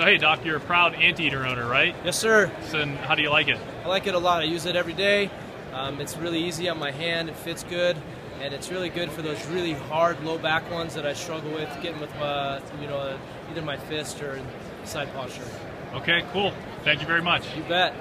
So hey, Doc, you're a proud Anteater owner, right? Yes, sir. So, and how do you like it? I like it a lot. I use it every day. Um, it's really easy on my hand. It fits good, and it's really good for those really hard low back ones that I struggle with getting with my, you know, either my fist or side posture. Okay, cool. Thank you very much. You bet.